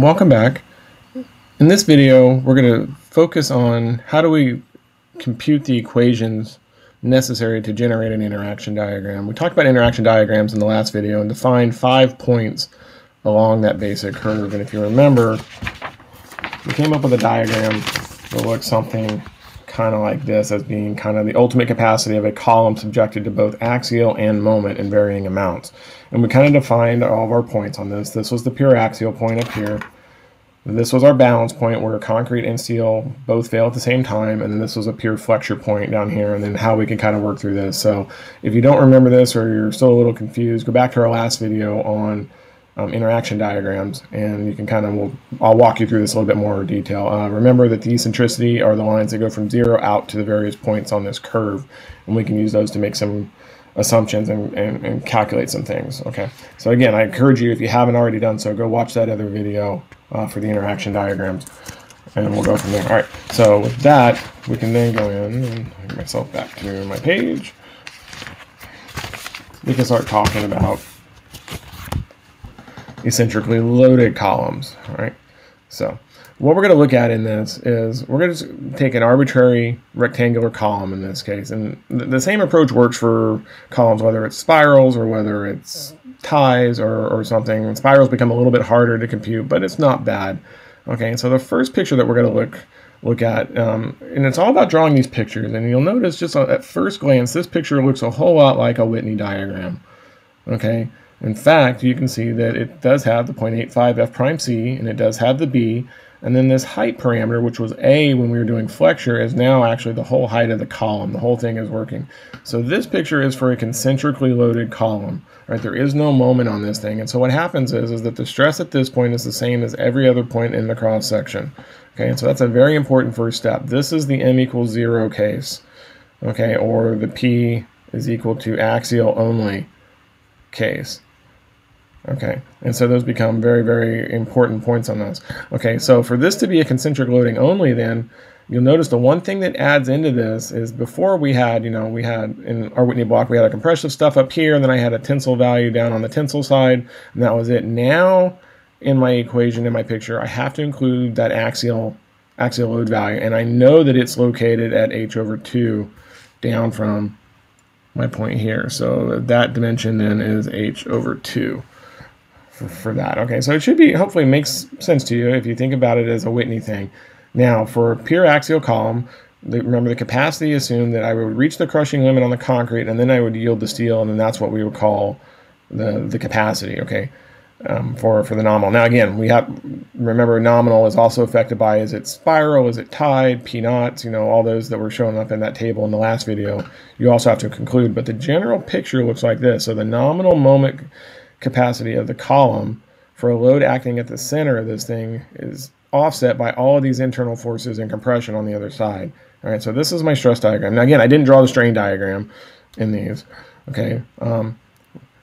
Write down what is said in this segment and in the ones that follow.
Welcome back. In this video, we're going to focus on how do we compute the equations necessary to generate an interaction diagram. We talked about interaction diagrams in the last video and defined five points along that basic curve. And if you remember, we came up with a diagram that looks something kind of like this as being kind of the ultimate capacity of a column subjected to both axial and moment in varying amounts. And we kind of defined all of our points on this. This was the pure axial point up here. This was our balance point where concrete and steel both fail at the same time, and then this was a pure flexure point down here, and then how we can kind of work through this. So if you don't remember this or you're still a little confused, go back to our last video on um, interaction diagrams, and you can kind of, we'll, I'll walk you through this a little bit more detail. Uh, remember that the eccentricity are the lines that go from zero out to the various points on this curve, and we can use those to make some assumptions and, and, and calculate some things, okay? So again, I encourage you, if you haven't already done so, go watch that other video uh, for the interaction diagrams, and we'll go from there. All right, so with that, we can then go in and get myself back to my page. We can start talking about eccentrically loaded columns, all right? So what we're going to look at in this is we're going to take an arbitrary rectangular column in this case. And the same approach works for columns, whether it's spirals or whether it's ties or, or something. Spirals become a little bit harder to compute, but it's not bad. Okay, so the first picture that we're going to look look at, um, and it's all about drawing these pictures. And you'll notice just at first glance, this picture looks a whole lot like a Whitney diagram. Okay, in fact, you can see that it does have the 0.85 f prime c, and it does have the b, and then this height parameter, which was a when we were doing flexure, is now actually the whole height of the column. The whole thing is working. So this picture is for a concentrically loaded column. Right? There is no moment on this thing. And so what happens is, is that the stress at this point is the same as every other point in the cross section. Okay, and so that's a very important first step. This is the m equals zero case. Okay, or the p is equal to axial only case. Okay, and so those become very, very important points on those. Okay, so for this to be a concentric loading only, then you'll notice the one thing that adds into this is before we had, you know, we had in our Whitney block, we had a compressive stuff up here, and then I had a tensile value down on the tensile side, and that was it. Now, in my equation, in my picture, I have to include that axial axial load value, and I know that it's located at h over 2 down from my point here. So that dimension then is h over 2 for, for that. Okay, so it should be, hopefully makes sense to you if you think about it as a Whitney thing. Now, for pure axial column, the, remember the capacity assumed that I would reach the crushing limit on the concrete and then I would yield the steel, and then that's what we would call the, the capacity, okay, um, for, for the nominal. Now, again, we have, remember nominal is also affected by is it spiral, is it tied, P naughts, you know, all those that were shown up in that table in the last video. You also have to conclude, but the general picture looks like this. So the nominal moment capacity of the column for a load acting at the center of this thing is offset by all of these internal forces and compression on the other side. All right, so this is my stress diagram. Now again, I didn't draw the strain diagram in these. Okay, um,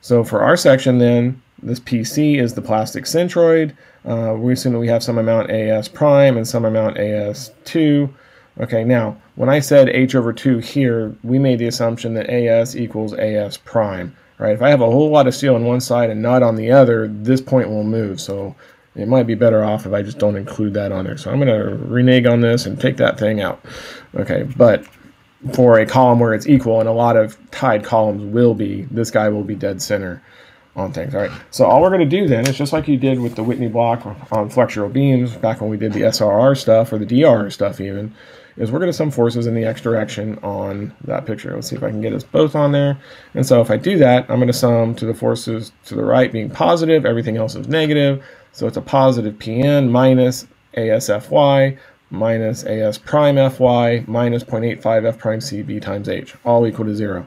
so for our section then, this PC is the plastic centroid. Uh, we assume that we have some amount AS prime and some amount AS2. Okay, now, when I said H over 2 here, we made the assumption that AS equals AS prime right? If I have a whole lot of steel on one side and not on the other, this point will move. So it might be better off if I just don't include that on there. So I'm going to renege on this and take that thing out. Okay, but for a column where it's equal, and a lot of tied columns will be, this guy will be dead center on things. All right, so all we're going to do then is just like you did with the Whitney block on flexural beams back when we did the SRR stuff or the DR stuff even, is we're going to sum forces in the x direction on that picture. Let's see if I can get us both on there. And so if I do that, I'm going to sum to the forces to the right being positive, everything else is negative. So it's a positive Pn minus ASFY minus AS prime Fy minus 0.85 F prime CB times H, all equal to zero.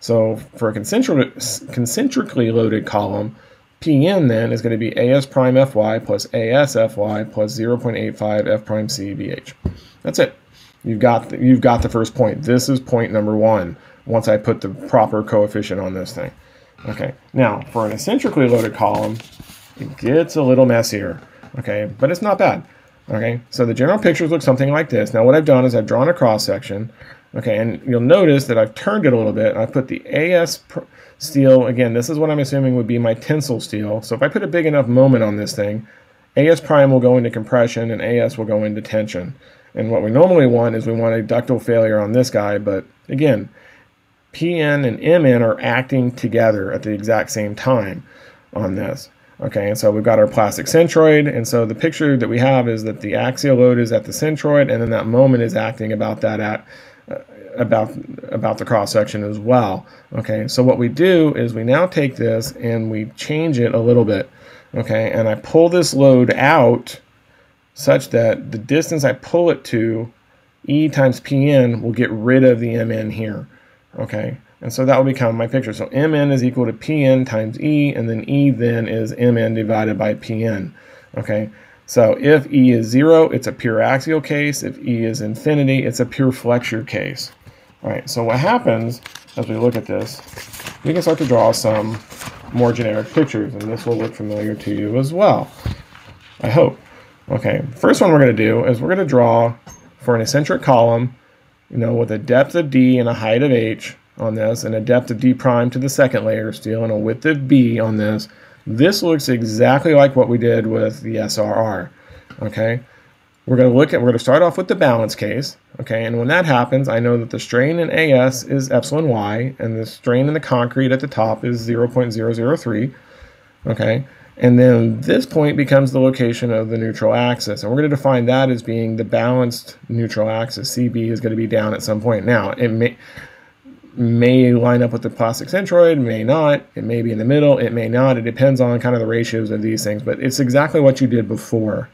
So for a concentric, concentrically loaded column, Pn then is going to be AS prime Fy plus AS Fy plus 0.85 F prime CBH. That's it. You've got the, you've got the first point. This is point number one. Once I put the proper coefficient on this thing. Okay. Now for an eccentrically loaded column, it gets a little messier. Okay, but it's not bad. Okay, so the general pictures look something like this. Now what I've done is I've drawn a cross section. Okay, and you'll notice that I've turned it a little bit. I put the AS steel, again, this is what I'm assuming would be my tensile steel. So if I put a big enough moment on this thing, AS prime will go into compression and AS will go into tension. And what we normally want is we want a ductile failure on this guy, but again, PN and MN are acting together at the exact same time on this. Okay, and so we've got our plastic centroid, and so the picture that we have is that the axial load is at the centroid, and then that moment is acting about that at uh, about about the cross section as well. Okay, so what we do is we now take this and we change it a little bit. Okay, and I pull this load out such that the distance I pull it to, E times PN, will get rid of the MN here. Okay, and so that will become my picture. So Mn is equal to Pn times E, and then E then is Mn divided by Pn. Okay, so if E is zero, it's a pure axial case. If E is infinity, it's a pure flexure case. All right, so what happens as we look at this, we can start to draw some more generic pictures, and this will look familiar to you as well, I hope. Okay, first one we're going to do is we're going to draw for an eccentric column, you know, with a depth of D and a height of H, on this and a depth of D prime to the second layer steel and a width of B on this. This looks exactly like what we did with the SRR. Okay, we're going to look at, we're going to start off with the balance case. Okay, and when that happens, I know that the strain in AS is epsilon y and the strain in the concrete at the top is 0.003. Okay, and then this point becomes the location of the neutral axis. And we're going to define that as being the balanced neutral axis. CB is going to be down at some point. Now, it may may line up with the plastic centroid, may not. It may be in the middle, it may not. It depends on kind of the ratios of these things, but it's exactly what you did before.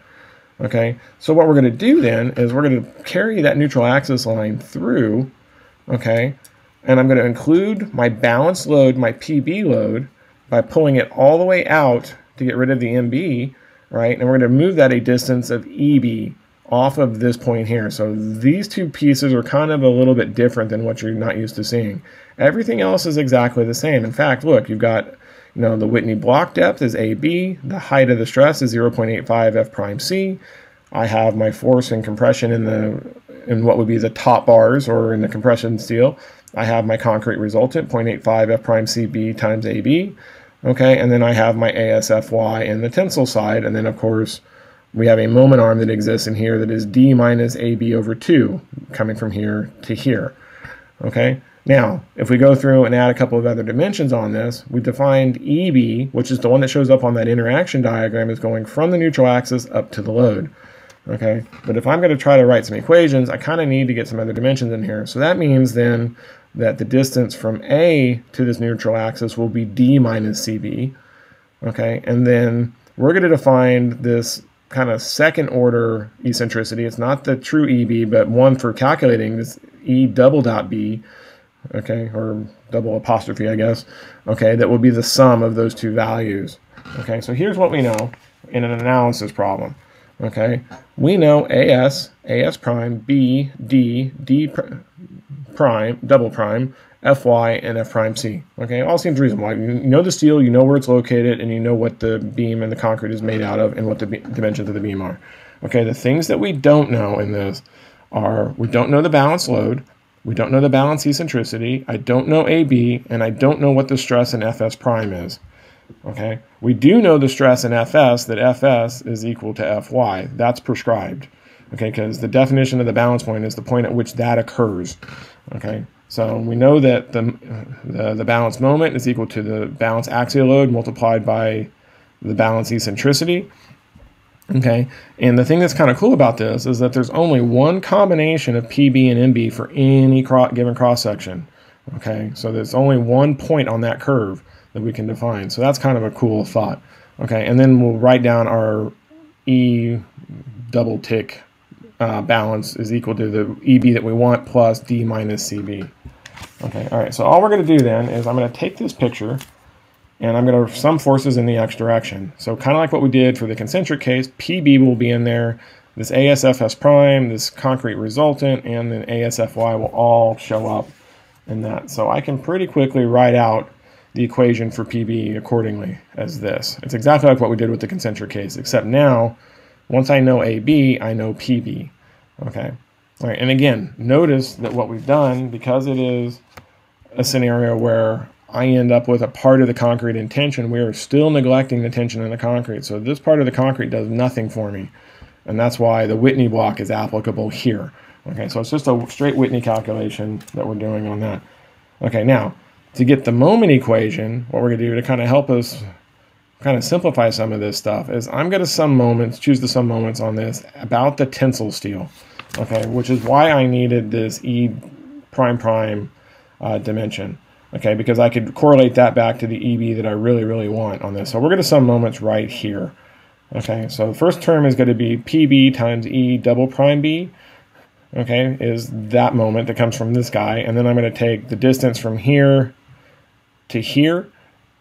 Okay, so what we're going to do then is we're going to carry that neutral axis line through, okay, and I'm going to include my balance load, my PB load, by pulling it all the way out to get rid of the MB, right, and we're going to move that a distance of EB, off of this point here. So these two pieces are kind of a little bit different than what you're not used to seeing. Everything else is exactly the same. In fact, look, you've got, you know, the Whitney block depth is AB, the height of the stress is 0.85 F prime C. I have my force and compression in the in what would be the top bars or in the compression steel. I have my concrete resultant 0.85 F prime CB times AB. Okay, and then I have my ASFY in the tensile side, and then of course we have a moment arm that exists in here that is d minus ab over 2 coming from here to here. Okay, now if we go through and add a couple of other dimensions on this, we defined EB, which is the one that shows up on that interaction diagram, is going from the neutral axis up to the load. Okay, but if I'm going to try to write some equations, I kind of need to get some other dimensions in here. So that means then that the distance from A to this neutral axis will be d minus CB. Okay, and then we're going to define this kind of second order eccentricity. It's not the true EB, but one for calculating this E double dot B, okay, or double apostrophe, I guess, okay, that will be the sum of those two values. Okay, so here's what we know in an analysis problem. Okay, we know AS, AS prime, B, D, D prime, double prime, Fy and F prime C. Okay, all seems reasonable. You know the steel, you know where it's located, and you know what the beam and the concrete is made out of and what the dimensions of the beam are. Okay, the things that we don't know in this are we don't know the balance load, we don't know the balance eccentricity, I don't know AB, and I don't know what the stress in Fs prime is. Okay, we do know the stress in Fs that Fs is equal to Fy. That's prescribed. Okay, because the definition of the balance point is the point at which that occurs. Okay, so we know that the, the, the balance moment is equal to the balance axial load multiplied by the balance eccentricity. Okay, and the thing that's kind of cool about this is that there's only one combination of PB and MB for any given cross section. Okay, so there's only one point on that curve that we can define. So that's kind of a cool thought. Okay, and then we'll write down our E double tick uh, balance is equal to the EB that we want plus D minus CB. Okay, all right, so all we're going to do then is I'm going to take this picture and I'm going to sum forces in the x direction. So kind of like what we did for the concentric case, PB will be in there, this ASFS prime, this concrete resultant, and then ASFY will all show up in that. So I can pretty quickly write out the equation for PB accordingly as this. It's exactly like what we did with the concentric case, except now, once I know AB, I know PB. Okay. All right, and again, notice that what we've done, because it is a scenario where I end up with a part of the concrete in tension, we are still neglecting the tension in the concrete. So this part of the concrete does nothing for me. And that's why the Whitney block is applicable here. Okay, so it's just a straight Whitney calculation that we're doing on that. Okay, now, to get the moment equation, what we're going to do to kind of help us kind of simplify some of this stuff is I'm going to sum moments, choose the sum moments on this about the tensile steel, okay, which is why I needed this E prime prime uh, dimension, okay, because I could correlate that back to the EB that I really, really want on this. So we're going to sum moments right here, okay. So the first term is going to be PB times E double prime B, okay, is that moment that comes from this guy, and then I'm going to take the distance from here to here,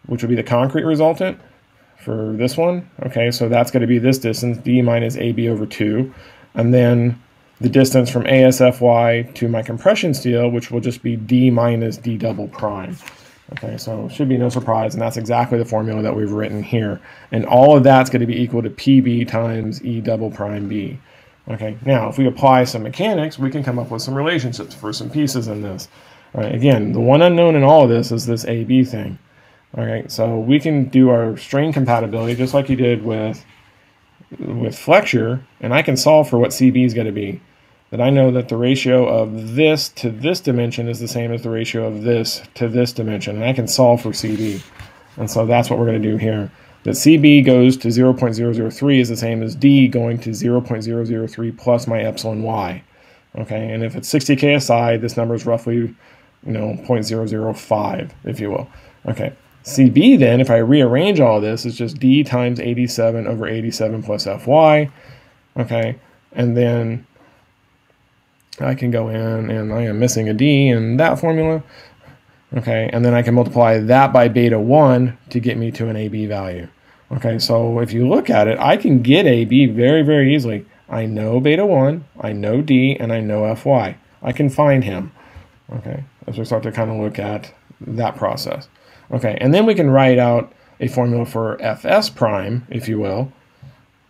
which would be the concrete resultant, for this one. Okay, so that's going to be this distance, d minus ab over 2. And then the distance from ASFY to my compression steel, which will just be d minus d double prime. Okay, so should be no surprise, and that's exactly the formula that we've written here. And all of that's going to be equal to PB times E double prime B. Okay, now if we apply some mechanics, we can come up with some relationships for some pieces in this. All right, again, the one unknown in all of this is this AB thing. Okay, so we can do our strain compatibility just like you did with with flexure, and I can solve for what CB is going to be. That I know that the ratio of this to this dimension is the same as the ratio of this to this dimension, and I can solve for CB. And so that's what we're going to do here. That CB goes to 0.003 is the same as D going to 0.003 plus my epsilon y. Okay, and if it's 60 ksi, this number is roughly, you know, 0.005, if you will. Okay, CB then, if I rearrange all this, is just D times 87 over 87 plus Fy. Okay, and then I can go in and I am missing a D in that formula. Okay, and then I can multiply that by beta 1 to get me to an AB value. Okay, so if you look at it, I can get AB very, very easily. I know beta 1, I know D, and I know Fy. I can find him. Okay, as we start to kind of look at that process. Okay, and then we can write out a formula for fs prime, if you will,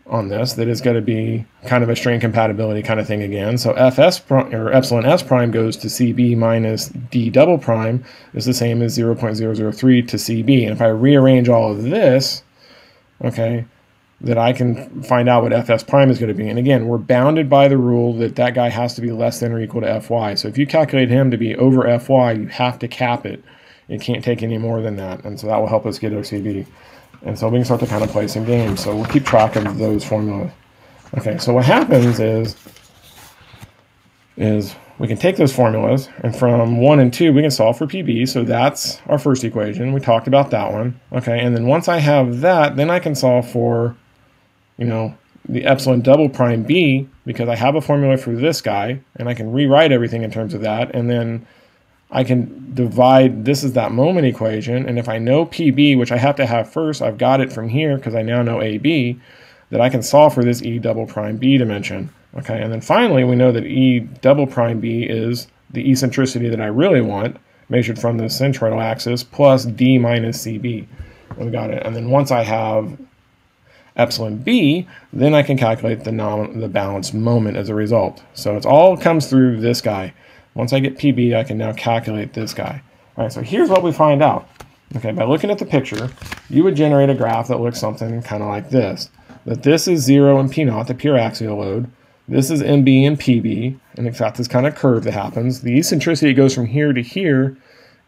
on this that is going to be kind of a strain compatibility kind of thing again. So fs prime, or epsilon s prime goes to cb minus d double prime is the same as 0.003 to cb. And if I rearrange all of this, okay, that I can find out what fs prime is going to be. And again, we're bounded by the rule that that guy has to be less than or equal to fy. So if you calculate him to be over fy, you have to cap it it can't take any more than that. And so that will help us get OCB. And so we can start to kind of play some games. So we'll keep track of those formulas. Okay, so what happens is, is we can take those formulas, and from 1 and 2, we can solve for PB. So that's our first equation. We talked about that one. Okay, and then once I have that, then I can solve for, you know, the epsilon double prime B, because I have a formula for this guy, and I can rewrite everything in terms of that. And then I can divide, this is that moment equation, and if I know PB, which I have to have first, I've got it from here because I now know AB, that I can solve for this E double prime B dimension. Okay, and then finally we know that E double prime B is the eccentricity that I really want, measured from the centroidal axis, plus D minus CB. We got it. And then once I have epsilon B, then I can calculate the, the balanced moment as a result. So it all comes through this guy. Once I get PB, I can now calculate this guy. All right, so here's what we find out. Okay, by looking at the picture, you would generate a graph that looks something kind of like this. That this is 0 and P naught, the pure axial load. This is MB and PB, and in fact, this kind of curve that happens. The eccentricity goes from here to here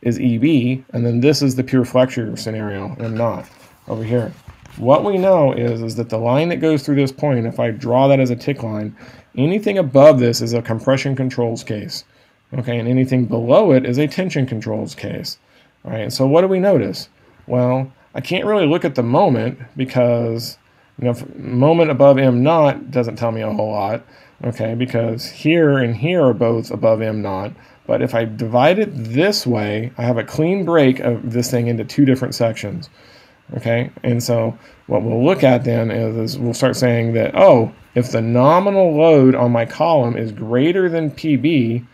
is EB, and then this is the pure flexure scenario, M naught, over here. What we know is, is that the line that goes through this point, if I draw that as a tick line, anything above this is a compression controls case. Okay, and anything below it is a tension controls case. All right, so what do we notice? Well, I can't really look at the moment because you know, moment above m naught doesn't tell me a whole lot. Okay, because here and here are both above m naught. But if I divide it this way, I have a clean break of this thing into two different sections. Okay, and so what we'll look at then is, is we'll start saying that, oh, if the nominal load on my column is greater than PB,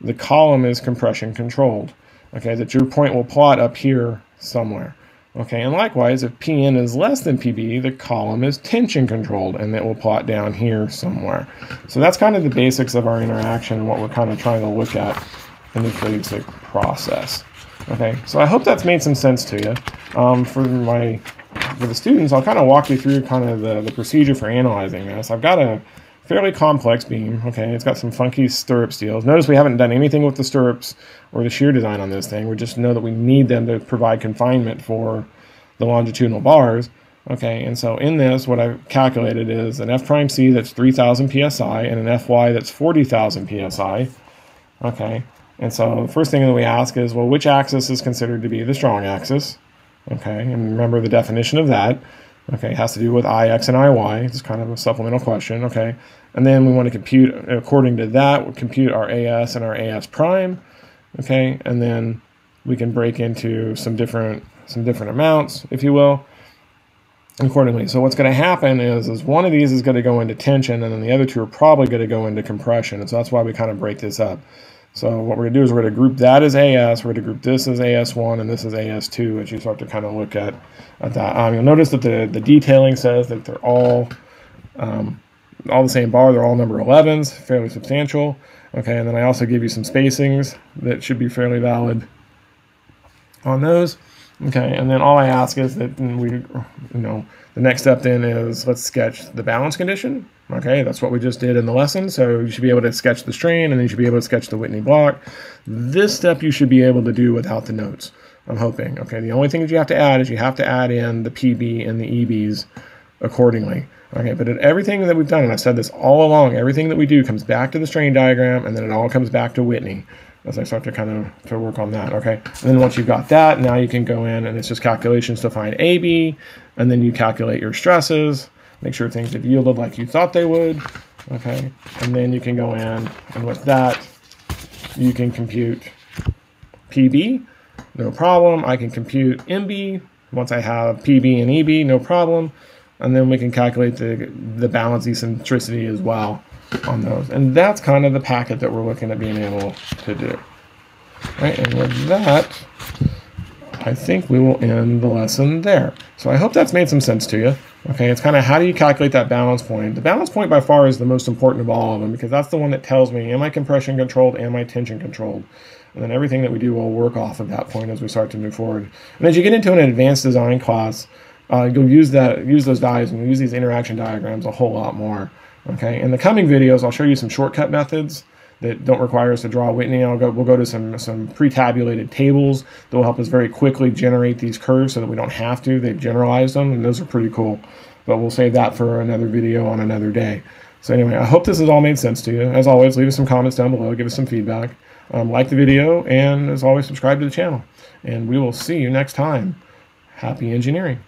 the column is compression controlled. Okay, that your point will plot up here somewhere. Okay, and likewise, if Pn is less than Pb, the column is tension controlled, and it will plot down here somewhere. So that's kind of the basics of our interaction, what we're kind of trying to look at in the basic process. Okay, so I hope that's made some sense to you. Um, for my for the students, I'll kind of walk you through kind of the, the procedure for analyzing this. I've got a fairly complex beam. Okay, it's got some funky stirrup steels. Notice we haven't done anything with the stirrups or the shear design on this thing. We just know that we need them to provide confinement for the longitudinal bars. Okay, and so in this, what I've calculated is an F prime C that's 3,000 psi and an Fy that's 40,000 psi. Okay, and so the first thing that we ask is, well, which axis is considered to be the strong axis? Okay, and remember the definition of that. Okay, it has to do with Ix and Iy. It's kind of a supplemental question. Okay, and then we want to compute, according to that, we'll compute our AS and our AS prime. Okay, and then we can break into some different some different amounts, if you will, accordingly. So what's going to happen is, is one of these is going to go into tension, and then the other two are probably going to go into compression. And so that's why we kind of break this up. So what we're going to do is we're going to group that as AS, we're going to group this as AS1, and this is AS2 as you start to kind of look at, at that. Um, you'll notice that the, the detailing says that they're all um, all the same bar. They're all number 11s, fairly substantial. Okay, and then I also give you some spacings that should be fairly valid on those. Okay, and then all I ask is that we, you know, the next step then is let's sketch the balance condition. Okay, that's what we just did in the lesson. So you should be able to sketch the strain and then you should be able to sketch the Whitney block. This step you should be able to do without the notes, I'm hoping. Okay, the only thing that you have to add is you have to add in the PB and the EBs accordingly. Okay, but everything that we've done, and I've said this all along, everything that we do comes back to the strain diagram and then it all comes back to Whitney as I start to kind of to work on that. Okay, and then once you've got that, now you can go in and it's just calculations to find AB, and then you calculate your stresses, make sure things have yielded like you thought they would. Okay, and then you can go in and with that, you can compute PB, no problem. I can compute MB once I have PB and EB, no problem. And then we can calculate the, the balance eccentricity as well on those. And that's kind of the packet that we're looking at being able to do. Right, and with that, I think we will end the lesson there. So I hope that's made some sense to you. Okay, it's kind of how do you calculate that balance point? The balance point by far is the most important of all of them because that's the one that tells me am I compression controlled, am I tension controlled? And then everything that we do will work off of that point as we start to move forward. And as you get into an advanced design class, uh, you'll use that, use those dies and use these interaction diagrams a whole lot more. Okay, in the coming videos, I'll show you some shortcut methods that don't require us to draw a Whitney. I'll go, we'll go to some, some pre-tabulated tables that will help us very quickly generate these curves so that we don't have to. They've generalized them, and those are pretty cool. But we'll save that for another video on another day. So anyway, I hope this has all made sense to you. As always, leave us some comments down below. Give us some feedback. Um, like the video, and as always, subscribe to the channel. And we will see you next time. Happy engineering.